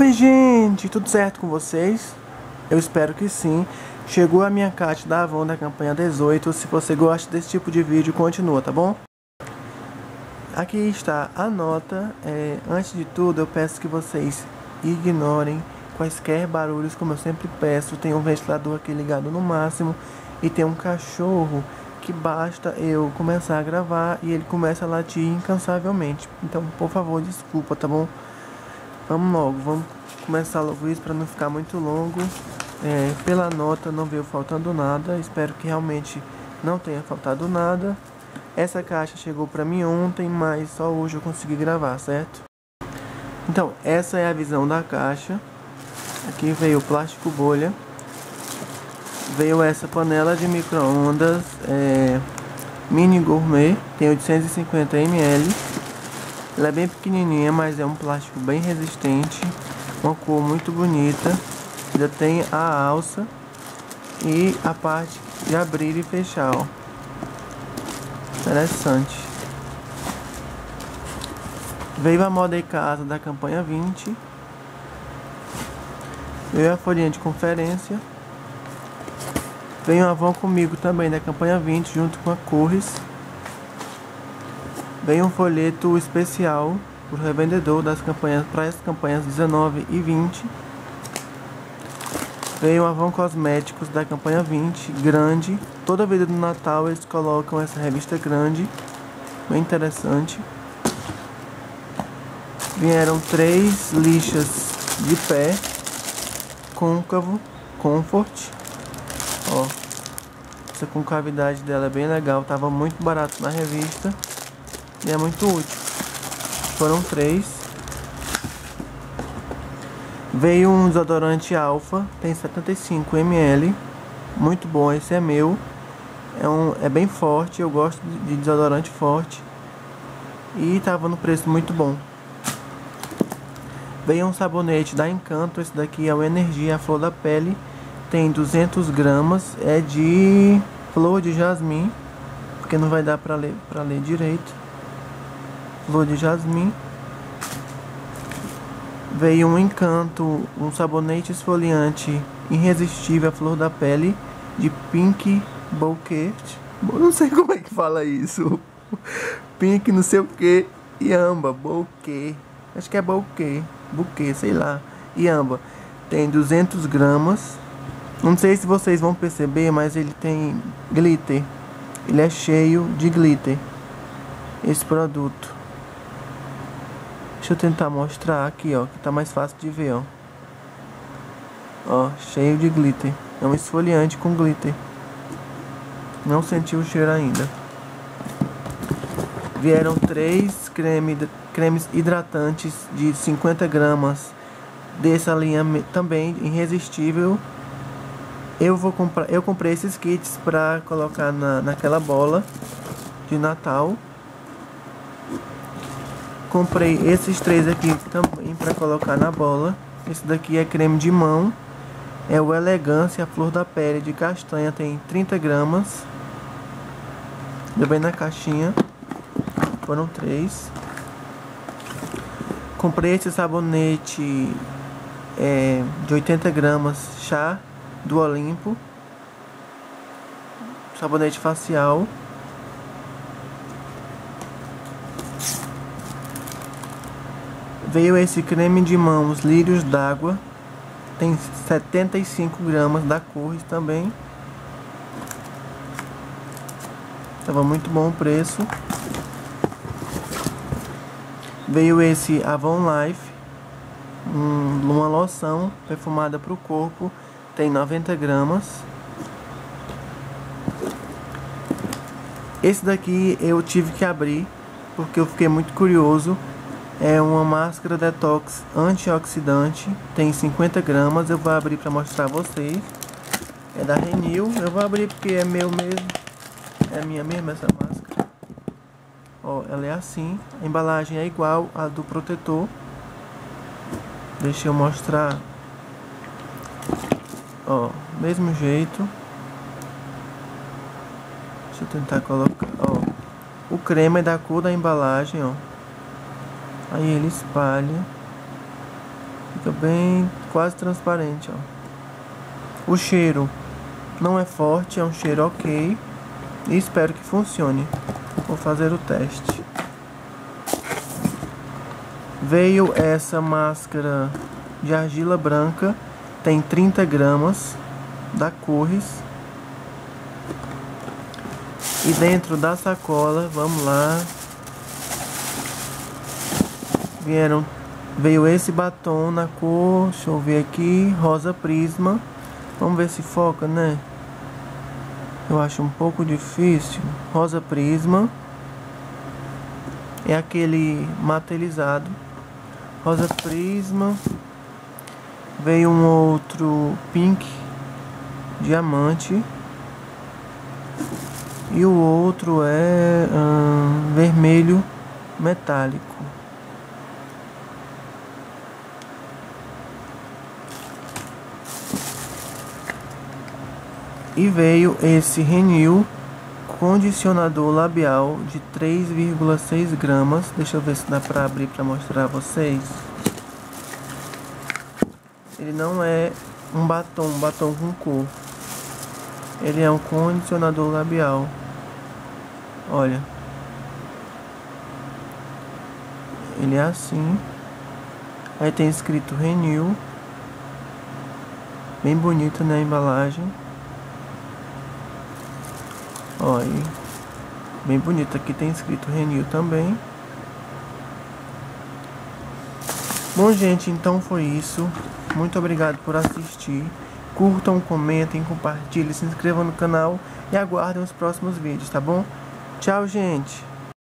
Oi gente, tudo certo com vocês? Eu espero que sim. Chegou a minha caixa da Avon da campanha 18. Se você gosta desse tipo de vídeo, continua, tá bom? Aqui está a nota. É, antes de tudo, eu peço que vocês ignorem quaisquer barulhos, como eu sempre peço. Tem um ventilador aqui ligado no máximo e tem um cachorro que basta eu começar a gravar e ele começa a latir incansavelmente. Então, por favor, desculpa, tá bom? Vamos logo, vamos começar logo isso para não ficar muito longo. É, pela nota não veio faltando nada, espero que realmente não tenha faltado nada. Essa caixa chegou para mim ontem, mas só hoje eu consegui gravar, certo? Então, essa é a visão da caixa. Aqui veio o plástico bolha. Veio essa panela de micro-ondas é, mini gourmet, tem 850 ml. Ela é bem pequenininha, mas é um plástico bem resistente. Uma cor muito bonita. Ainda tem a alça e a parte de abrir e fechar, ó. Interessante. Veio a moda em casa da campanha 20. Veio a folhinha de conferência. Veio a Avon comigo também da campanha 20 junto com a Corres. Vem um folheto especial para o revendedor das campanhas para as campanhas 19 e 20. Veio um Avon Cosméticos da campanha 20, grande. Toda vida do Natal eles colocam essa revista grande, bem interessante. Vieram três lixas de pé, côncavo, comfort. Ó, essa concavidade dela é bem legal, tava muito barato na revista. E é muito útil. Foram três. Veio um desodorante alfa, tem 75 ml. Muito bom, esse é meu. É, um, é bem forte, eu gosto de desodorante forte. E tava no preço muito bom. Veio um sabonete da Encanto, esse daqui é o Energia Flor da Pele. Tem 200 gramas, é de flor de jasmim. Porque não vai dar pra ler, pra ler direito flor de jasmim. Veio um encanto, um sabonete esfoliante irresistível à flor da pele de Pink Bouquet. Não sei como é que fala isso. Pink não sei o que. Iamba, Bouquet. Acho que é Bouquet. Buquê, sei lá. Iamba. Tem 200 gramas. Não sei se vocês vão perceber, mas ele tem glitter. Ele é cheio de glitter. Esse produto. Deixa eu tentar mostrar aqui, ó, que tá mais fácil de ver, ó. Ó, cheio de glitter. É um esfoliante com glitter. Não senti o cheiro ainda. Vieram três creme, cremes hidratantes de 50 gramas dessa linha também irresistível. Eu vou comprar, eu comprei esses kits para colocar na, naquela bola de Natal. Comprei esses três aqui também para colocar na bola. Esse daqui é creme de mão. É o Elegância Flor da Pele de castanha. Tem 30 gramas. Deu bem na caixinha. Foram três. Comprei esse sabonete é, de 80 gramas chá do Olimpo. Sabonete facial. Veio esse creme de mãos lírios d'água. Tem 75 gramas da Curris também. Tava muito bom o preço. Veio esse Avon Life. Um, uma loção perfumada para o corpo. Tem 90 gramas. Esse daqui eu tive que abrir porque eu fiquei muito curioso é uma máscara detox antioxidante, tem 50 gramas, eu vou abrir para mostrar a vocês. É da Renew, eu vou abrir porque é meu mesmo, é minha mesmo essa máscara. Ó, ela é assim, a embalagem é igual a do protetor. Deixa eu mostrar. Ó, mesmo jeito. Deixa eu tentar colocar, ó. O creme é da cor da embalagem, ó. Aí ele espalha. Fica bem quase transparente, ó. O cheiro não é forte, é um cheiro ok. E espero que funcione. Vou fazer o teste. Veio essa máscara de argila branca. Tem 30 gramas da Corres. E dentro da sacola, vamos lá. Vieram, veio esse batom na cor, deixa eu ver aqui, rosa prisma. Vamos ver se foca, né? Eu acho um pouco difícil. Rosa prisma. É aquele materializado. Rosa prisma. Veio um outro pink diamante. E o outro é hum, vermelho metálico. E veio esse Renew condicionador labial de 3,6 gramas. Deixa eu ver se dá pra abrir pra mostrar a vocês. Ele não é um batom, um batom com cor. Ele é um condicionador labial. Olha. Ele é assim. Aí tem escrito Renew. Bem bonito na né, embalagem. Ó, aí. Bem bonito. Aqui tem escrito Renew também. Bom, gente, então foi isso. Muito obrigado por assistir. Curtam, comentem, compartilhem, se inscrevam no canal e aguardem os próximos vídeos, tá bom? Tchau, gente!